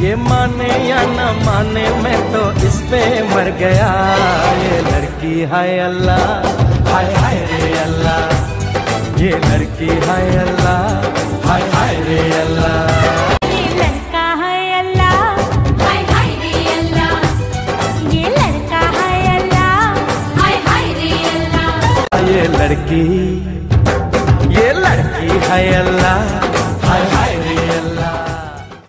ये माने या ना माने मैं तो इस पे मर गया। ये लड़की हाय अल्लाह हाय हाय रे अल्लाह। ये लड़की हाय अल्लाह हाय हाय रे अल्लाह। अल्लाह हाय हाय रे अल्लाह। ये लड़की ये लड़की है अल्लाह।